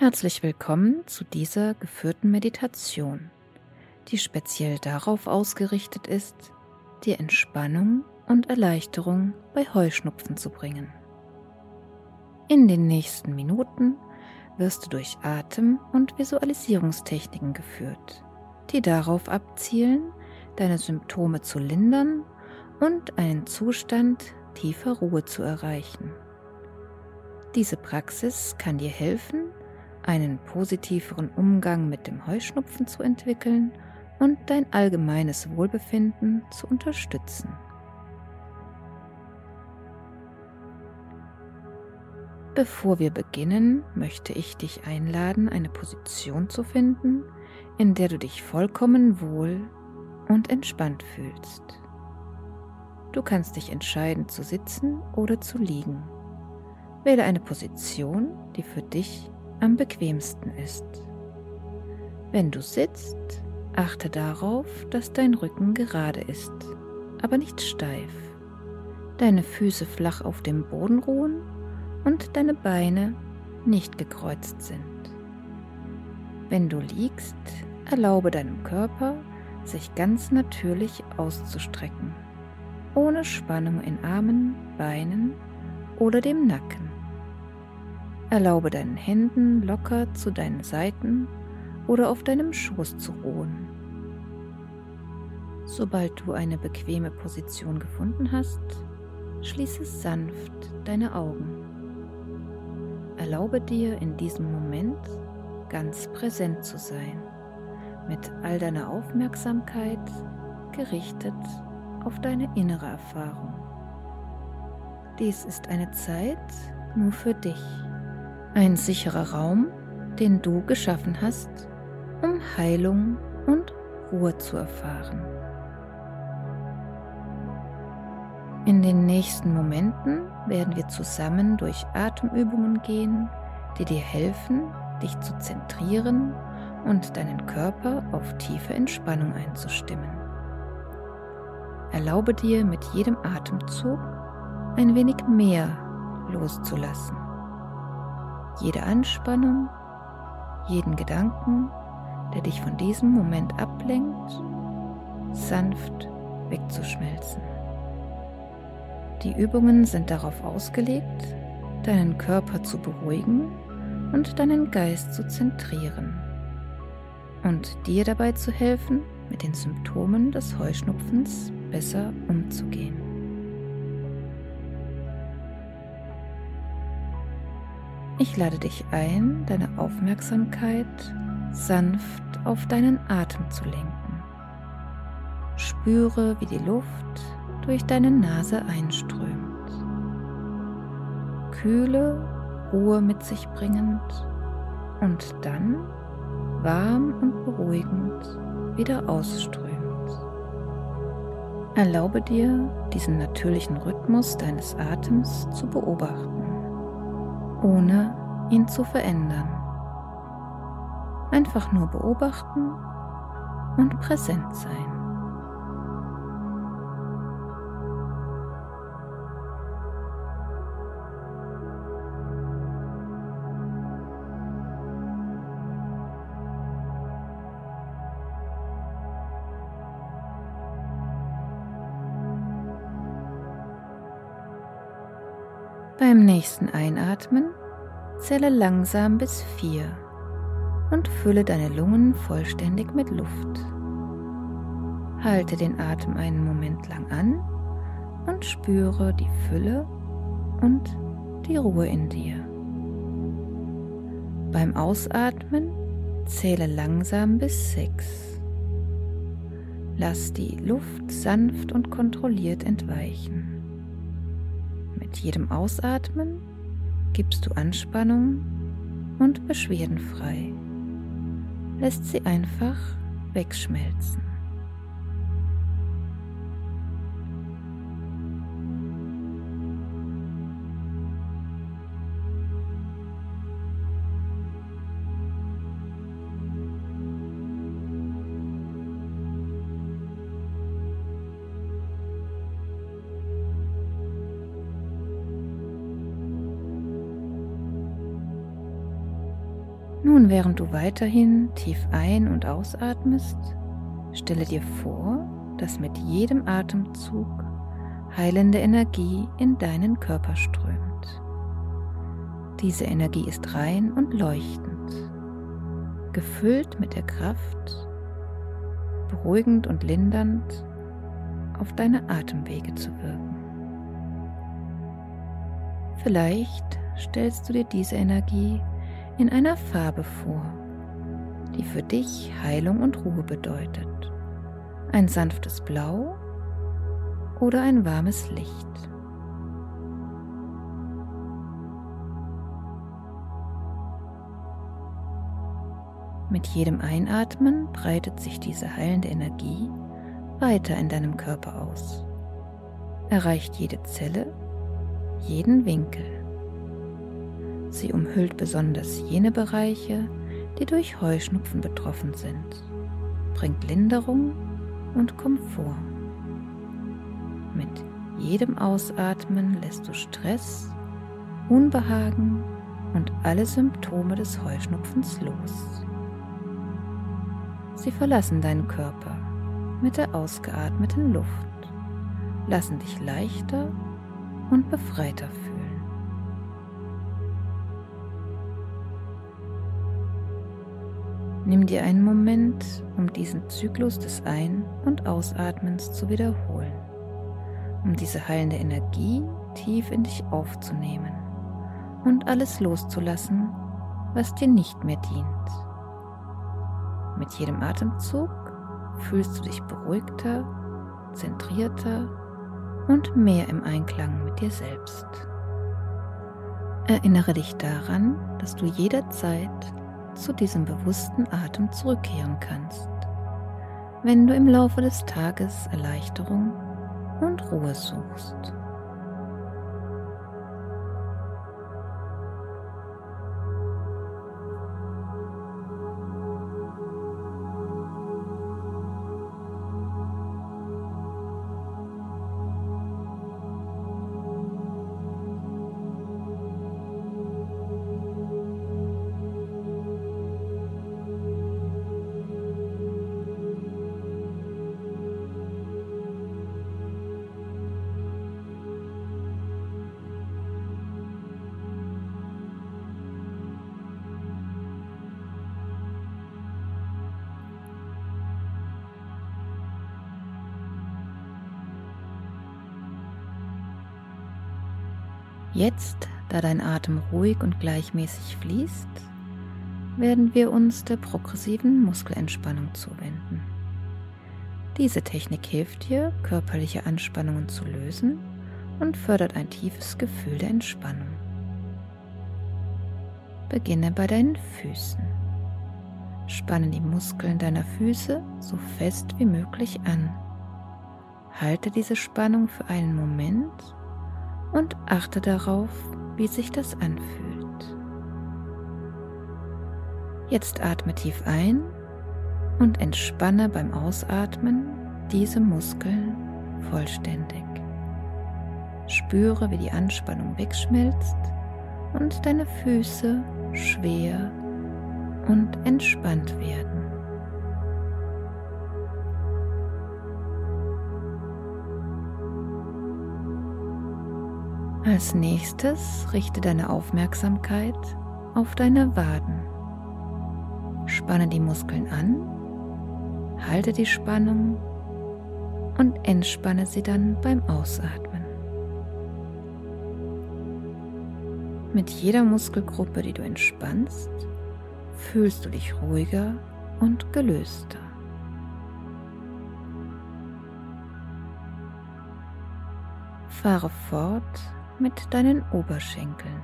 Herzlich willkommen zu dieser geführten Meditation, die speziell darauf ausgerichtet ist, dir Entspannung und Erleichterung bei Heuschnupfen zu bringen. In den nächsten Minuten wirst du durch Atem- und Visualisierungstechniken geführt, die darauf abzielen, deine Symptome zu lindern und einen Zustand tiefer Ruhe zu erreichen. Diese Praxis kann dir helfen, einen positiveren Umgang mit dem Heuschnupfen zu entwickeln und dein allgemeines Wohlbefinden zu unterstützen. Bevor wir beginnen, möchte ich dich einladen, eine Position zu finden, in der du dich vollkommen wohl und entspannt fühlst. Du kannst dich entscheiden zu sitzen oder zu liegen. Wähle eine Position, die für dich am bequemsten ist. Wenn du sitzt, achte darauf, dass dein Rücken gerade ist, aber nicht steif, deine Füße flach auf dem Boden ruhen und deine Beine nicht gekreuzt sind. Wenn du liegst, erlaube deinem Körper, sich ganz natürlich auszustrecken, ohne Spannung in Armen, Beinen oder dem Nacken. Erlaube deinen Händen locker zu deinen Seiten oder auf deinem Schoß zu ruhen. Sobald du eine bequeme Position gefunden hast, schließe sanft deine Augen. Erlaube dir in diesem Moment ganz präsent zu sein, mit all deiner Aufmerksamkeit gerichtet auf deine innere Erfahrung. Dies ist eine Zeit nur für dich ein sicherer Raum, den du geschaffen hast, um Heilung und Ruhe zu erfahren. In den nächsten Momenten werden wir zusammen durch Atemübungen gehen, die dir helfen, dich zu zentrieren und deinen Körper auf tiefe Entspannung einzustimmen. Erlaube dir mit jedem Atemzug ein wenig mehr loszulassen jede Anspannung, jeden Gedanken, der dich von diesem Moment ablenkt, sanft wegzuschmelzen. Die Übungen sind darauf ausgelegt, deinen Körper zu beruhigen und deinen Geist zu zentrieren und dir dabei zu helfen, mit den Symptomen des Heuschnupfens besser umzugehen. Ich lade dich ein, deine Aufmerksamkeit sanft auf deinen Atem zu lenken. Spüre, wie die Luft durch deine Nase einströmt. Kühle Ruhe mit sich bringend und dann warm und beruhigend wieder ausströmt. Erlaube dir, diesen natürlichen Rhythmus deines Atems zu beobachten ohne ihn zu verändern. Einfach nur beobachten und präsent sein. Nächsten Einatmen zähle langsam bis vier und fülle deine Lungen vollständig mit Luft. Halte den Atem einen Moment lang an und spüre die Fülle und die Ruhe in dir. Beim Ausatmen zähle langsam bis sechs. Lass die Luft sanft und kontrolliert entweichen. Mit jedem Ausatmen gibst du Anspannung und Beschwerden frei. Lässt sie einfach wegschmelzen. Während du weiterhin tief ein- und ausatmest, stelle dir vor, dass mit jedem Atemzug heilende Energie in deinen Körper strömt. Diese Energie ist rein und leuchtend, gefüllt mit der Kraft, beruhigend und lindernd auf deine Atemwege zu wirken. Vielleicht stellst du dir diese Energie in einer Farbe vor, die für dich Heilung und Ruhe bedeutet. Ein sanftes Blau oder ein warmes Licht. Mit jedem Einatmen breitet sich diese heilende Energie weiter in deinem Körper aus, erreicht jede Zelle, jeden Winkel. Sie umhüllt besonders jene Bereiche, die durch Heuschnupfen betroffen sind, bringt Linderung und Komfort. Mit jedem Ausatmen lässt du Stress, Unbehagen und alle Symptome des Heuschnupfens los. Sie verlassen deinen Körper mit der ausgeatmeten Luft, lassen dich leichter und befreiter fühlen. Nimm dir einen Moment, um diesen Zyklus des Ein- und Ausatmens zu wiederholen, um diese heilende Energie tief in dich aufzunehmen und alles loszulassen, was dir nicht mehr dient. Mit jedem Atemzug fühlst du dich beruhigter, zentrierter und mehr im Einklang mit dir selbst. Erinnere dich daran, dass du jederzeit zu diesem bewussten Atem zurückkehren kannst, wenn du im Laufe des Tages Erleichterung und Ruhe suchst. Jetzt, da dein Atem ruhig und gleichmäßig fließt, werden wir uns der progressiven Muskelentspannung zuwenden. Diese Technik hilft dir, körperliche Anspannungen zu lösen und fördert ein tiefes Gefühl der Entspannung. Beginne bei deinen Füßen. Spanne die Muskeln deiner Füße so fest wie möglich an. Halte diese Spannung für einen Moment und achte darauf, wie sich das anfühlt. Jetzt atme tief ein und entspanne beim Ausatmen diese Muskeln vollständig. Spüre, wie die Anspannung wegschmilzt und deine Füße schwer und entspannt werden. Als nächstes richte deine Aufmerksamkeit auf deine Waden. Spanne die Muskeln an, halte die Spannung und entspanne sie dann beim Ausatmen. Mit jeder Muskelgruppe, die du entspannst, fühlst du dich ruhiger und gelöster. Fahre fort mit deinen Oberschenkeln.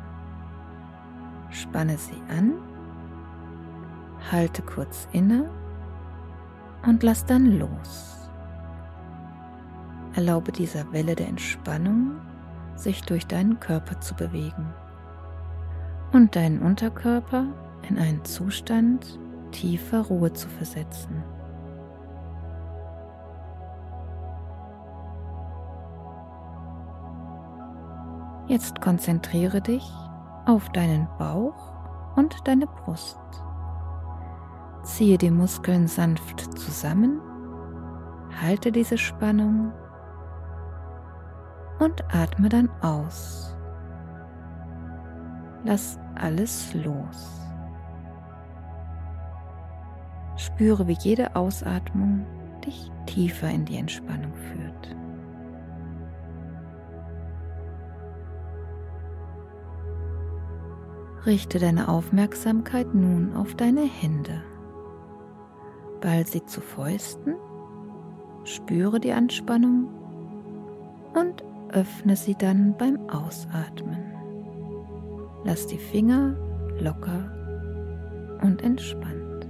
Spanne sie an, halte kurz inne und lass dann los. Erlaube dieser Welle der Entspannung, sich durch deinen Körper zu bewegen und deinen Unterkörper in einen Zustand tiefer Ruhe zu versetzen. Jetzt konzentriere dich auf deinen Bauch und deine Brust. Ziehe die Muskeln sanft zusammen, halte diese Spannung und atme dann aus. Lass alles los. Spüre, wie jede Ausatmung dich tiefer in die Entspannung führt. Richte deine Aufmerksamkeit nun auf deine Hände. Ball sie zu Fäusten, spüre die Anspannung und öffne sie dann beim Ausatmen. Lass die Finger locker und entspannt.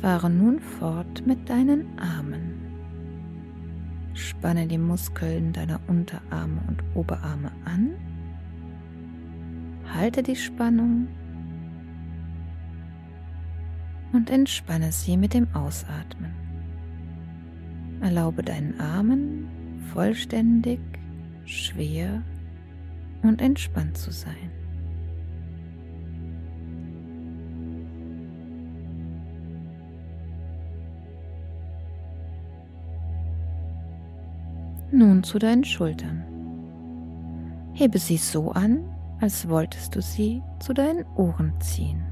Fahre nun fort mit deinen Armen. Spanne die Muskeln deiner Unterarme und Oberarme an. Halte die Spannung und entspanne sie mit dem Ausatmen. Erlaube deinen Armen vollständig, schwer und entspannt zu sein. Nun zu deinen Schultern. Hebe sie so an, als wolltest du sie zu deinen Ohren ziehen.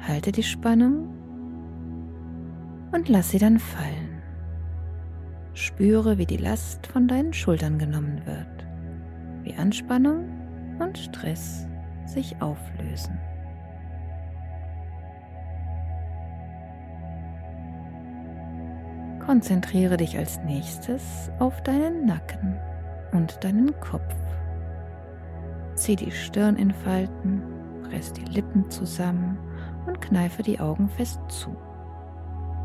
Halte die Spannung und lass sie dann fallen. Spüre, wie die Last von deinen Schultern genommen wird, wie Anspannung und Stress sich auflösen. Konzentriere dich als nächstes auf deinen Nacken und deinen Kopf. Zieh die Stirn in Falten, press die Lippen zusammen und kneife die Augen fest zu.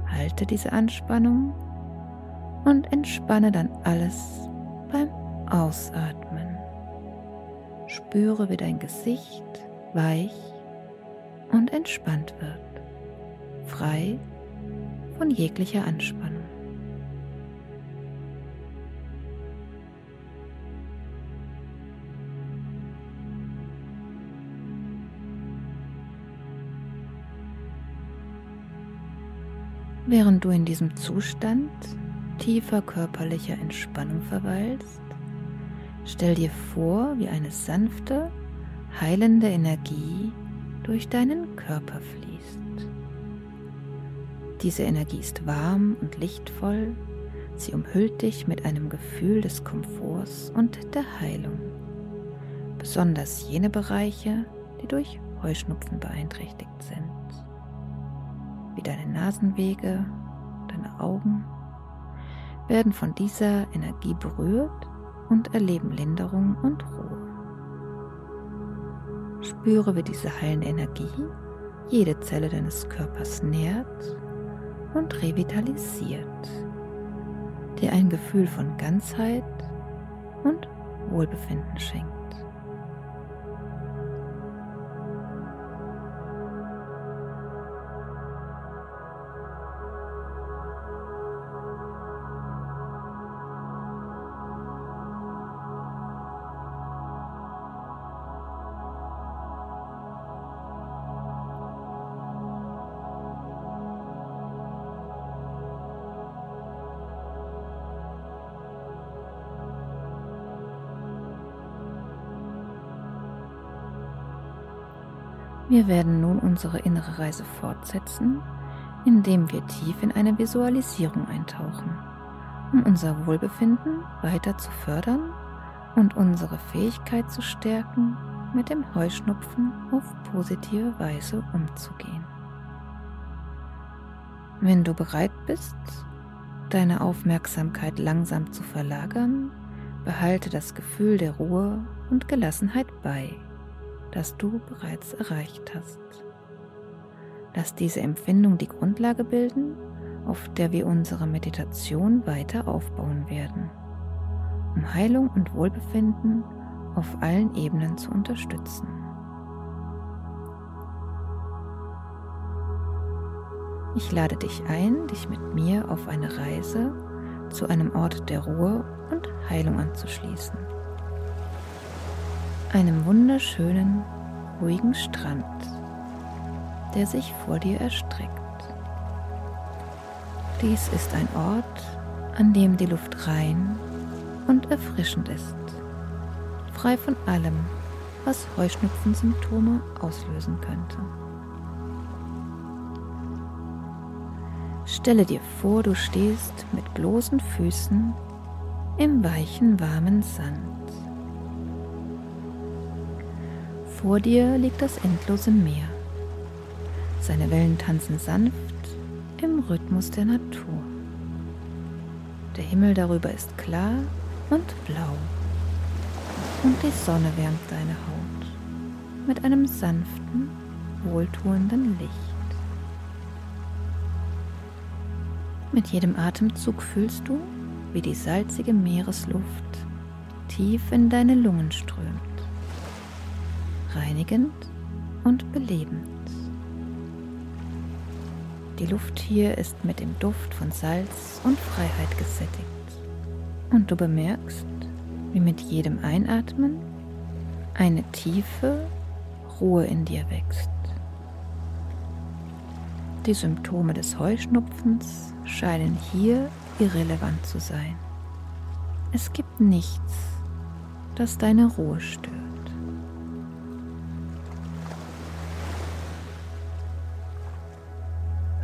Halte diese Anspannung und entspanne dann alles beim Ausatmen. Spüre, wie dein Gesicht weich und entspannt wird, frei von jeglicher Anspannung. Während du in diesem Zustand tiefer körperlicher Entspannung verweilst, stell dir vor, wie eine sanfte, heilende Energie durch deinen Körper fließt. Diese Energie ist warm und lichtvoll, sie umhüllt dich mit einem Gefühl des Komforts und der Heilung, besonders jene Bereiche, die durch Heuschnupfen beeinträchtigt sind deine Nasenwege, deine Augen, werden von dieser Energie berührt und erleben Linderung und Ruhe. Spüre, wie diese heilende Energie jede Zelle deines Körpers nährt und revitalisiert, dir ein Gefühl von Ganzheit und Wohlbefinden schenkt. Wir werden nun unsere innere Reise fortsetzen, indem wir tief in eine Visualisierung eintauchen, um unser Wohlbefinden weiter zu fördern und unsere Fähigkeit zu stärken, mit dem Heuschnupfen auf positive Weise umzugehen. Wenn du bereit bist, deine Aufmerksamkeit langsam zu verlagern, behalte das Gefühl der Ruhe und Gelassenheit bei das du bereits erreicht hast. Lass diese Empfindung die Grundlage bilden, auf der wir unsere Meditation weiter aufbauen werden, um Heilung und Wohlbefinden auf allen Ebenen zu unterstützen. Ich lade dich ein, dich mit mir auf eine Reise zu einem Ort der Ruhe und Heilung anzuschließen. Einem wunderschönen, ruhigen Strand, der sich vor dir erstreckt. Dies ist ein Ort, an dem die Luft rein und erfrischend ist, frei von allem, was Heuschnupfensymptome auslösen könnte. Stelle dir vor, du stehst mit bloßen Füßen im weichen, warmen Sand. Vor dir liegt das endlose Meer. Seine Wellen tanzen sanft im Rhythmus der Natur. Der Himmel darüber ist klar und blau. Und die Sonne wärmt deine Haut mit einem sanften, wohltuenden Licht. Mit jedem Atemzug fühlst du, wie die salzige Meeresluft tief in deine Lungen strömt, reinigend und belebend. Die Luft hier ist mit dem Duft von Salz und Freiheit gesättigt. Und du bemerkst, wie mit jedem Einatmen eine tiefe Ruhe in dir wächst. Die Symptome des Heuschnupfens scheinen hier irrelevant zu sein. Es gibt nichts, das deine Ruhe stört.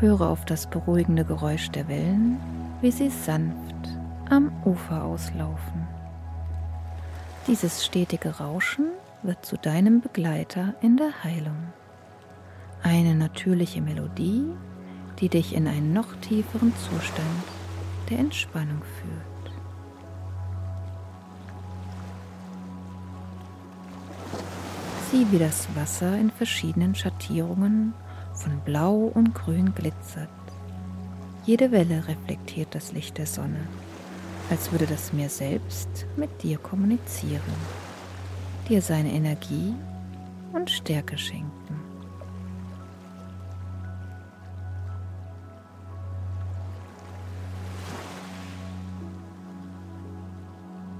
Höre auf das beruhigende Geräusch der Wellen, wie sie sanft am Ufer auslaufen. Dieses stetige Rauschen wird zu deinem Begleiter in der Heilung. Eine natürliche Melodie, die dich in einen noch tieferen Zustand der Entspannung führt. Sieh, wie das Wasser in verschiedenen Schattierungen von Blau und Grün glitzert. Jede Welle reflektiert das Licht der Sonne, als würde das Meer selbst mit dir kommunizieren, dir seine Energie und Stärke schenken.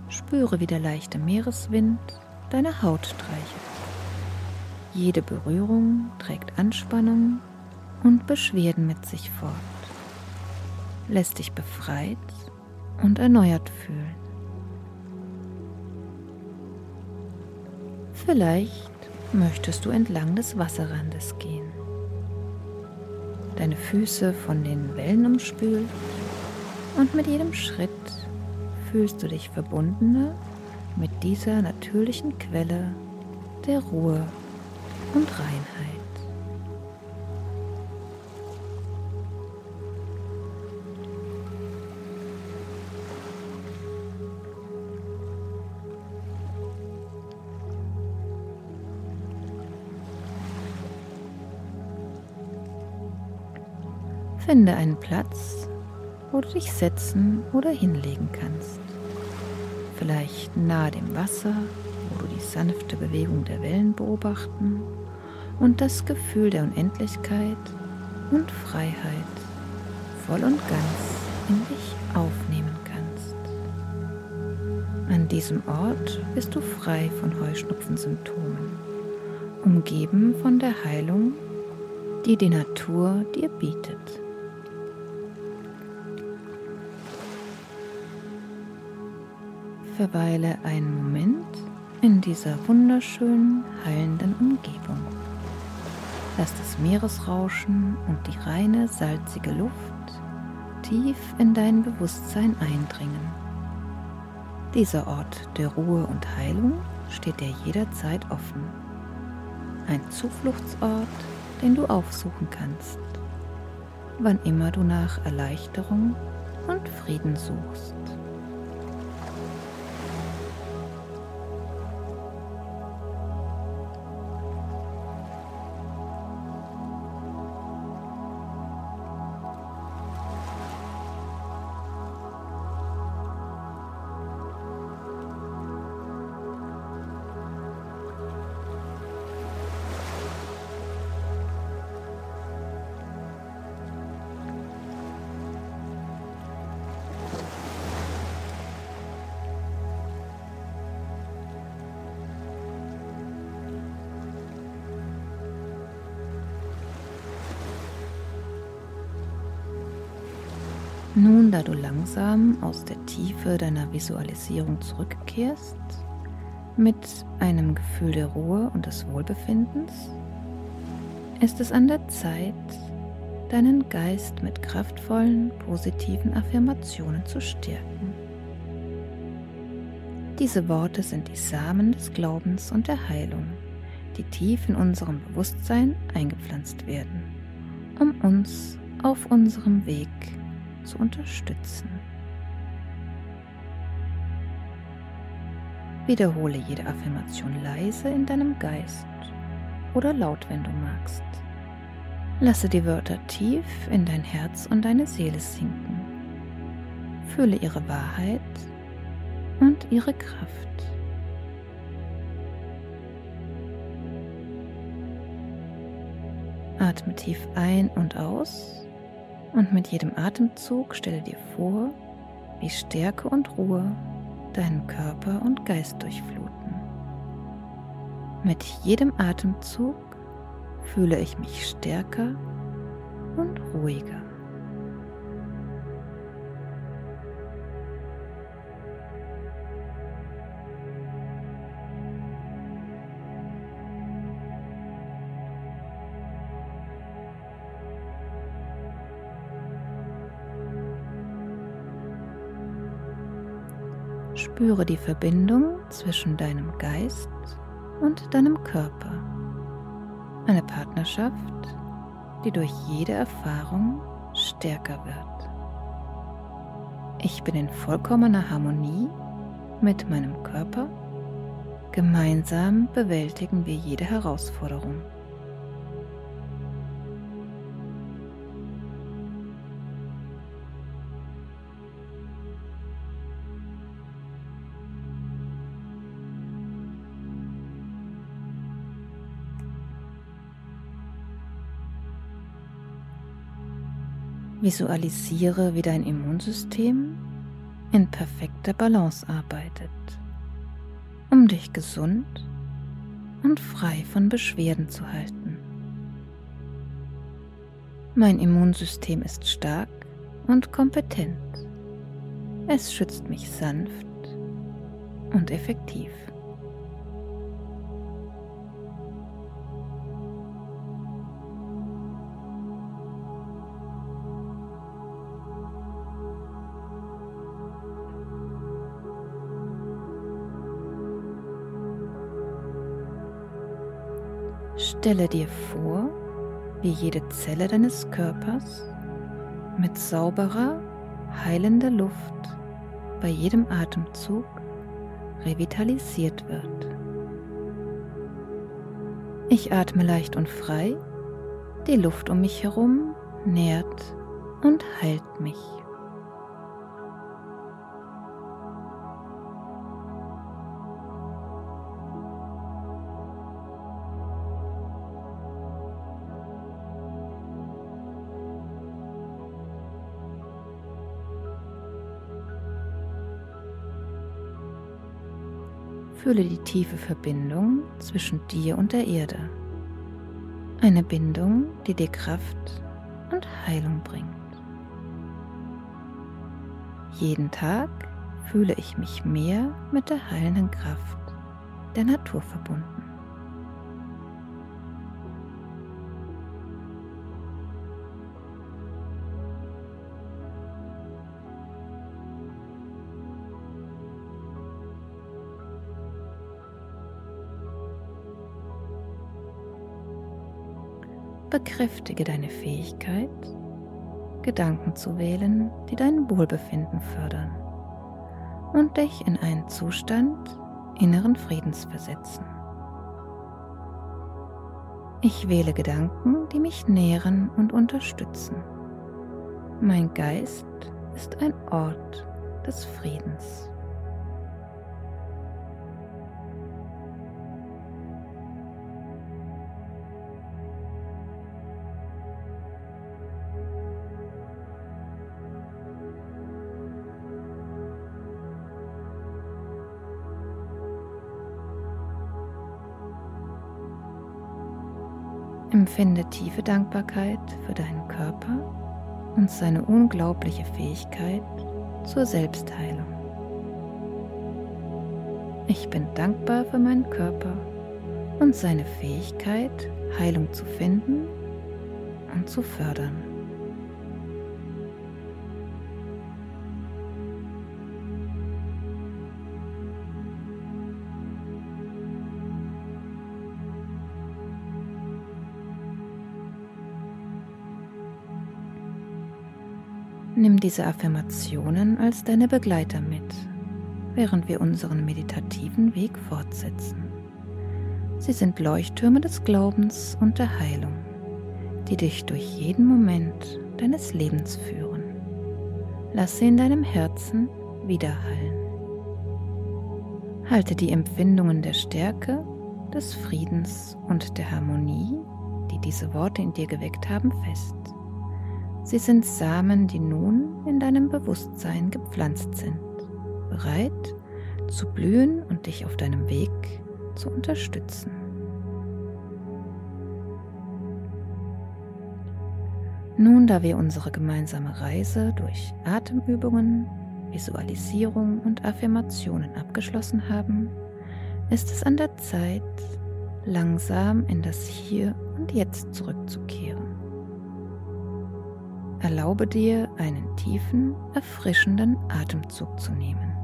Spüre, wie der leichte Meereswind deine Haut streichelt. Jede Berührung trägt Anspannung und Beschwerden mit sich fort, lässt dich befreit und erneuert fühlen. Vielleicht möchtest du entlang des Wasserrandes gehen, deine Füße von den Wellen umspült und mit jedem Schritt fühlst du dich verbundener mit dieser natürlichen Quelle der Ruhe und Reinheit. Finde einen Platz, wo du dich setzen oder hinlegen kannst. Vielleicht nahe dem Wasser, wo du die sanfte Bewegung der Wellen beobachten und das Gefühl der Unendlichkeit und Freiheit voll und ganz in dich aufnehmen kannst. An diesem Ort bist du frei von Heuschnupfensymptomen, umgeben von der Heilung, die die Natur dir bietet. Verweile einen Moment in dieser wunderschönen, heilenden Umgebung. Lass das Meeresrauschen und die reine, salzige Luft tief in dein Bewusstsein eindringen. Dieser Ort der Ruhe und Heilung steht dir jederzeit offen. Ein Zufluchtsort, den du aufsuchen kannst, wann immer du nach Erleichterung und Frieden suchst. Langsam aus der Tiefe deiner Visualisierung zurückkehrst, mit einem Gefühl der Ruhe und des Wohlbefindens, ist es an der Zeit, deinen Geist mit kraftvollen, positiven Affirmationen zu stärken. Diese Worte sind die Samen des Glaubens und der Heilung, die tief in unserem Bewusstsein eingepflanzt werden, um uns auf unserem Weg zu unterstützen. Wiederhole jede Affirmation leise in deinem Geist oder laut, wenn du magst. Lasse die Wörter tief in dein Herz und deine Seele sinken. Fühle ihre Wahrheit und ihre Kraft. Atme tief ein und aus und mit jedem Atemzug stelle dir vor, wie Stärke und Ruhe deinen Körper und Geist durchfluten. Mit jedem Atemzug fühle ich mich stärker und ruhiger. Spüre die Verbindung zwischen deinem Geist und deinem Körper. Eine Partnerschaft, die durch jede Erfahrung stärker wird. Ich bin in vollkommener Harmonie mit meinem Körper. Gemeinsam bewältigen wir jede Herausforderung. Visualisiere, wie dein Immunsystem in perfekter Balance arbeitet, um dich gesund und frei von Beschwerden zu halten. Mein Immunsystem ist stark und kompetent. Es schützt mich sanft und effektiv. Stelle dir vor, wie jede Zelle deines Körpers mit sauberer, heilender Luft bei jedem Atemzug revitalisiert wird. Ich atme leicht und frei, die Luft um mich herum nährt und heilt mich. Fühle die tiefe Verbindung zwischen dir und der Erde. Eine Bindung, die dir Kraft und Heilung bringt. Jeden Tag fühle ich mich mehr mit der heilenden Kraft der Natur verbunden. Bekräftige deine Fähigkeit, Gedanken zu wählen, die dein Wohlbefinden fördern und dich in einen Zustand inneren Friedens versetzen. Ich wähle Gedanken, die mich nähren und unterstützen. Mein Geist ist ein Ort des Friedens. Empfinde tiefe Dankbarkeit für deinen Körper und seine unglaubliche Fähigkeit zur Selbstheilung. Ich bin dankbar für meinen Körper und seine Fähigkeit, Heilung zu finden und zu fördern. Diese Affirmationen als deine Begleiter mit, während wir unseren meditativen Weg fortsetzen. Sie sind Leuchttürme des Glaubens und der Heilung, die dich durch jeden Moment deines Lebens führen. Lass sie in deinem Herzen widerhallen. Halte die Empfindungen der Stärke, des Friedens und der Harmonie, die diese Worte in dir geweckt haben, fest. Sie sind Samen, die nun in deinem Bewusstsein gepflanzt sind, bereit zu blühen und dich auf deinem Weg zu unterstützen. Nun, da wir unsere gemeinsame Reise durch Atemübungen, Visualisierung und Affirmationen abgeschlossen haben, ist es an der Zeit, langsam in das Hier und Jetzt zurückzukehren. Erlaube dir einen tiefen, erfrischenden Atemzug zu nehmen.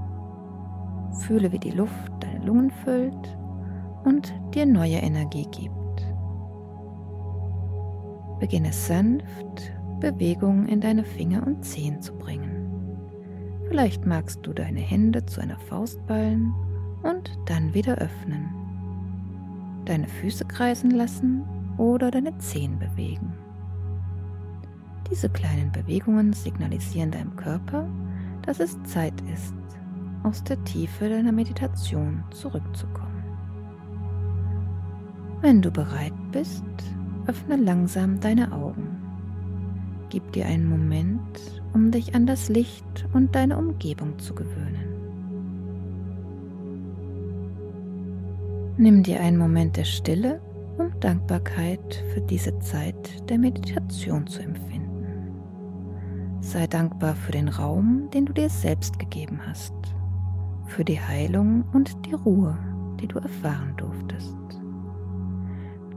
Fühle, wie die Luft deine Lungen füllt und dir neue Energie gibt. Beginne sanft Bewegungen in deine Finger und Zehen zu bringen. Vielleicht magst du deine Hände zu einer Faust ballen und dann wieder öffnen. Deine Füße kreisen lassen oder deine Zehen bewegen. Diese kleinen Bewegungen signalisieren deinem Körper, dass es Zeit ist, aus der Tiefe deiner Meditation zurückzukommen. Wenn du bereit bist, öffne langsam deine Augen. Gib dir einen Moment, um dich an das Licht und deine Umgebung zu gewöhnen. Nimm dir einen Moment der Stille, um Dankbarkeit für diese Zeit der Meditation zu empfinden. Sei dankbar für den Raum, den du dir selbst gegeben hast, für die Heilung und die Ruhe, die du erfahren durftest.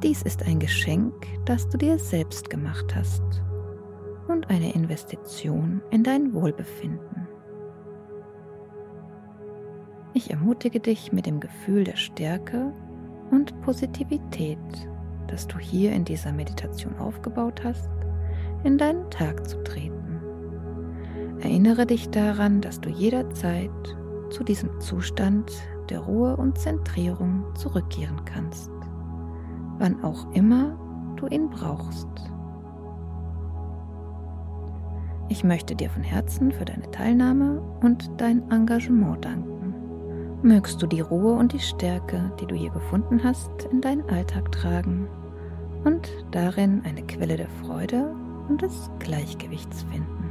Dies ist ein Geschenk, das du dir selbst gemacht hast und eine Investition in dein Wohlbefinden. Ich ermutige dich mit dem Gefühl der Stärke und Positivität, das du hier in dieser Meditation aufgebaut hast, in deinen Tag zu treten. Erinnere dich daran, dass du jederzeit zu diesem Zustand der Ruhe und Zentrierung zurückkehren kannst, wann auch immer du ihn brauchst. Ich möchte dir von Herzen für deine Teilnahme und dein Engagement danken. Mögst du die Ruhe und die Stärke, die du hier gefunden hast, in deinen Alltag tragen und darin eine Quelle der Freude und des Gleichgewichts finden.